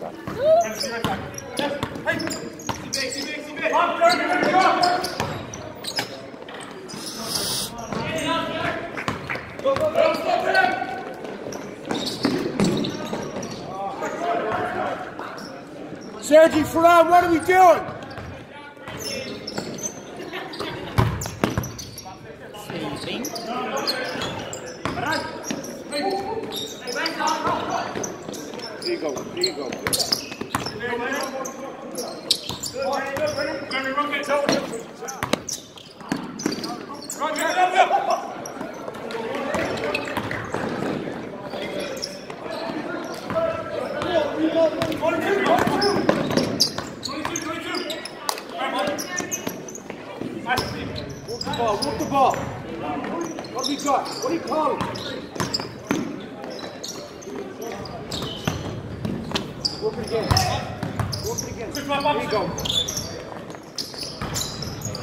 you, yeah? Sorry about that. Up, Kirby, ready to go. Go, go, go, stop him. Sergi, Ferran, what are we doing? Here you go, here you go. Kirby, run, get out. Run, get out. Walk the ball, walk the ball. What do we got? What do you call it? Work it again. Work it again. Here you go.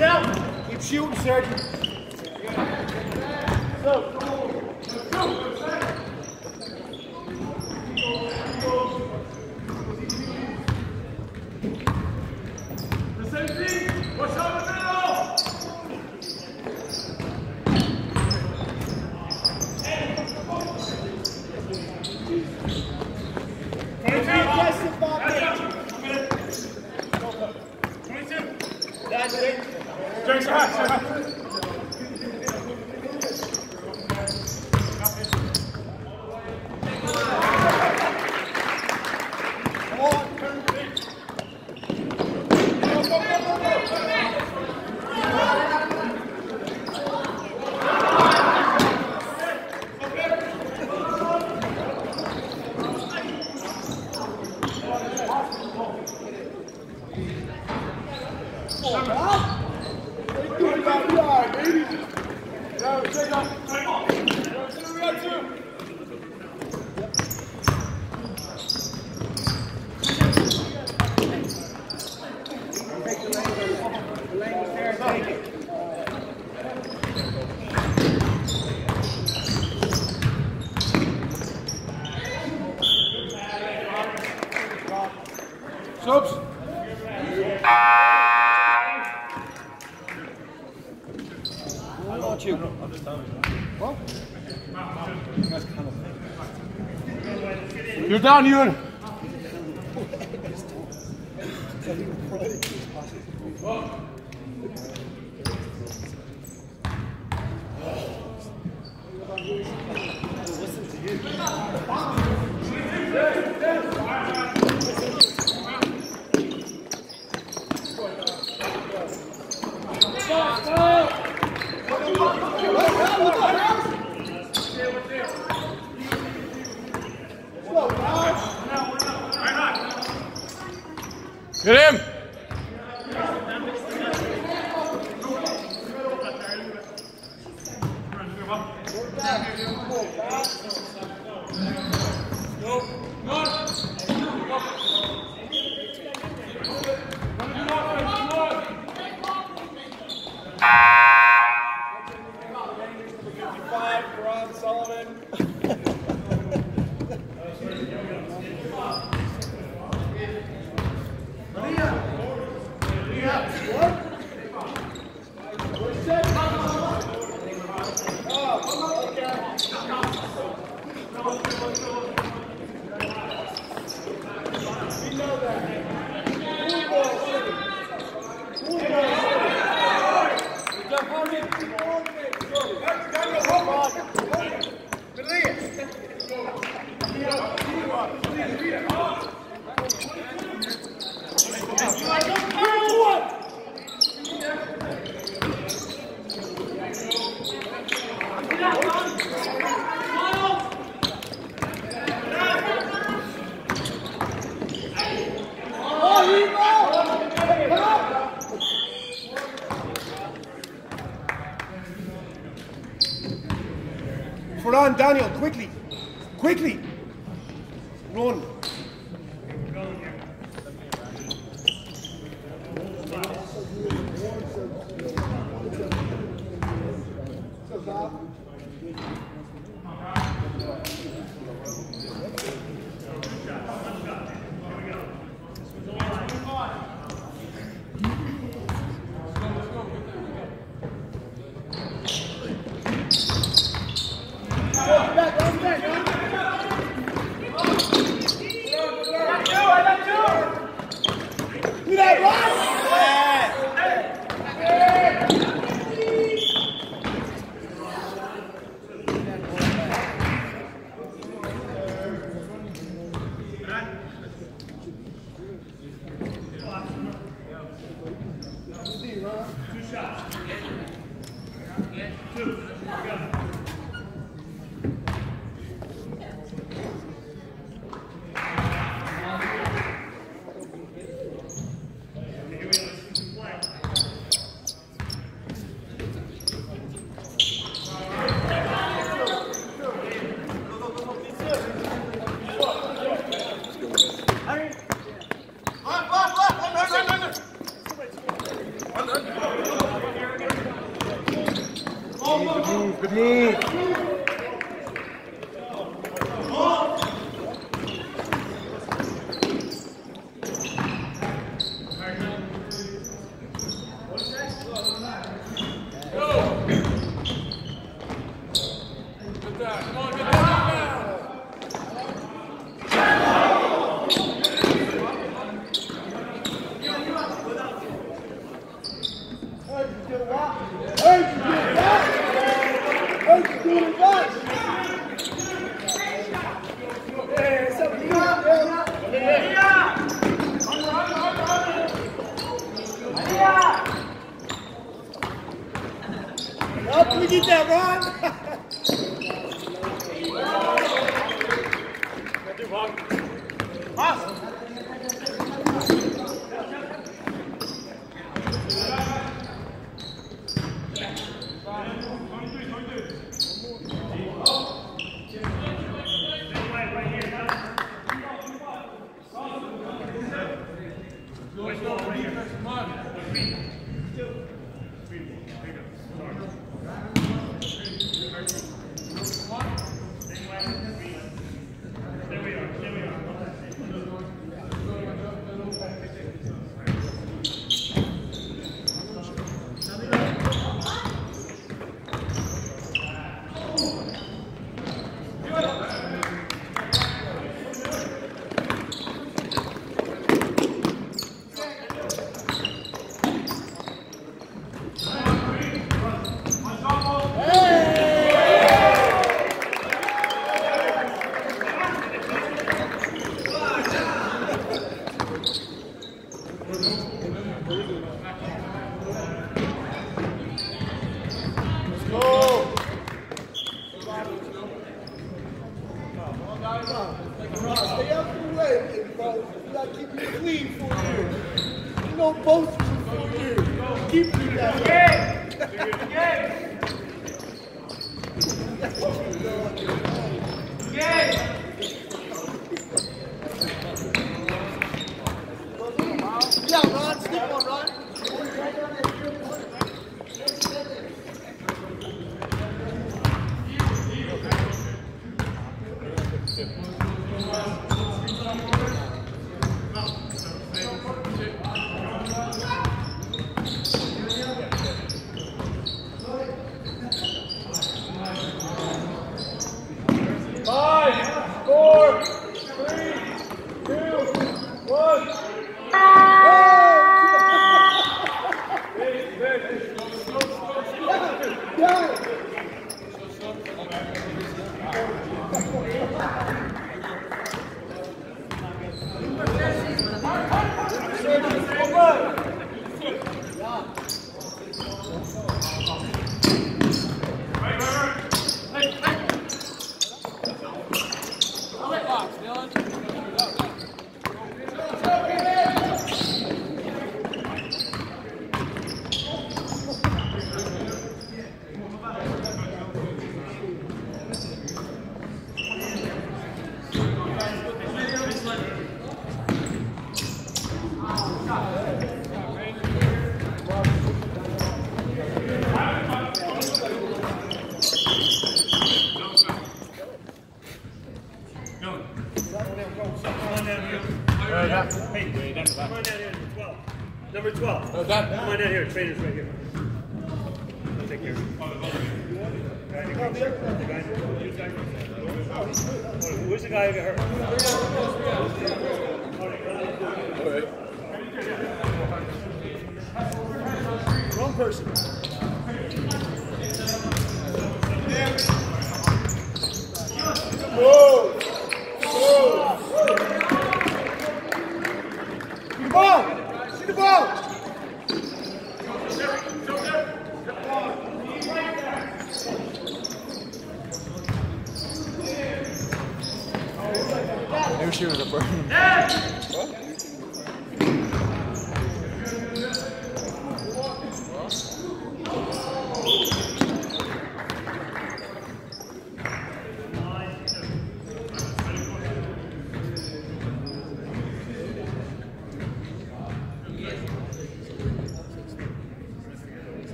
Yeah. Keep shooting, Sergi. The down, Ewan. Ferran, Daniel, quickly. Quickly. Run. Pass! Number 12. Oh, that, Come on down here. Trainer's right here. person. Whoa! I knew she was a burden.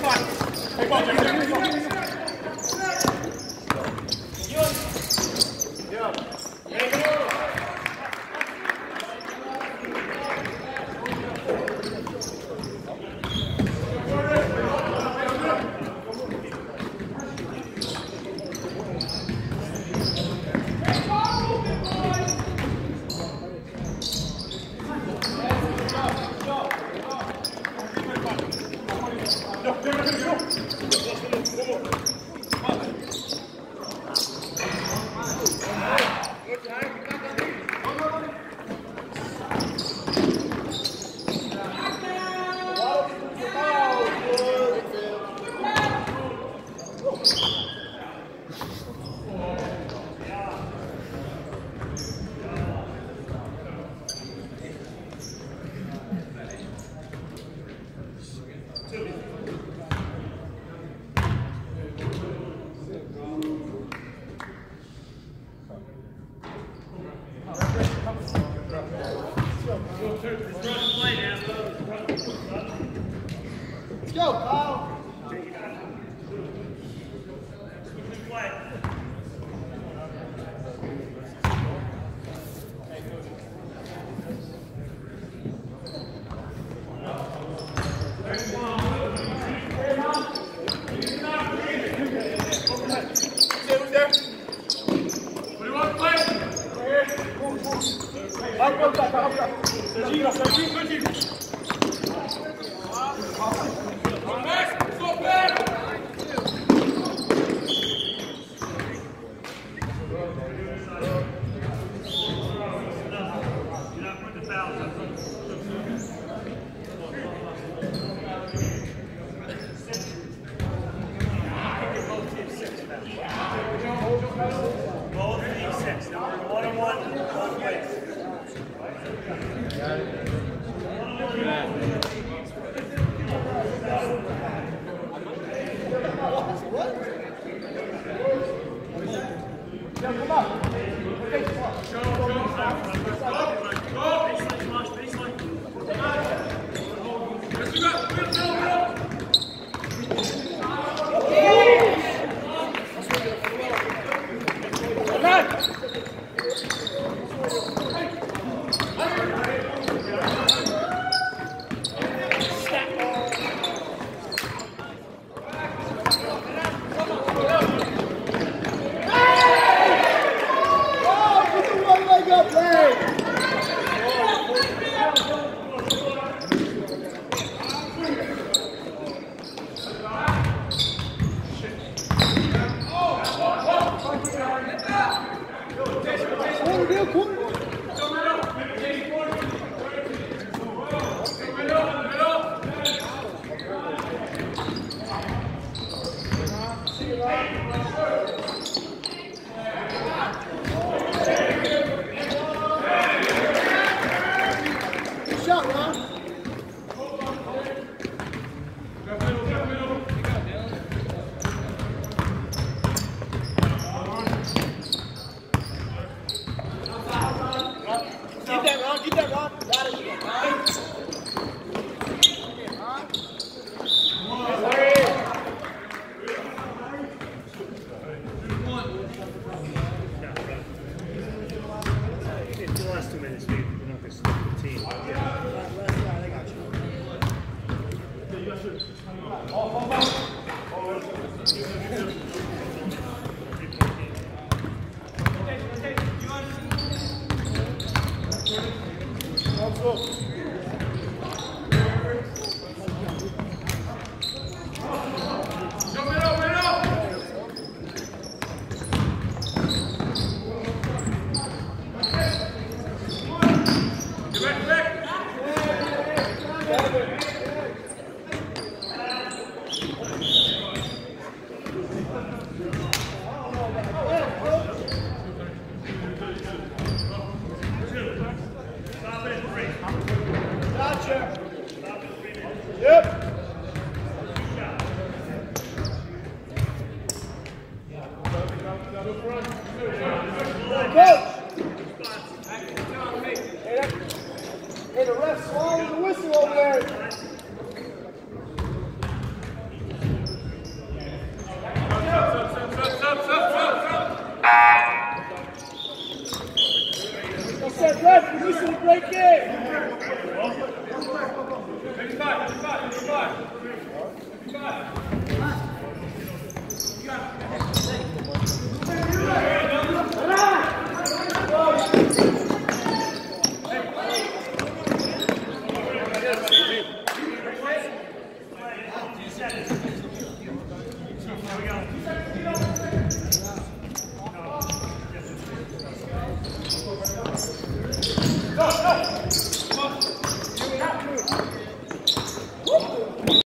Vai, vai, vai. Go, Kyle. You're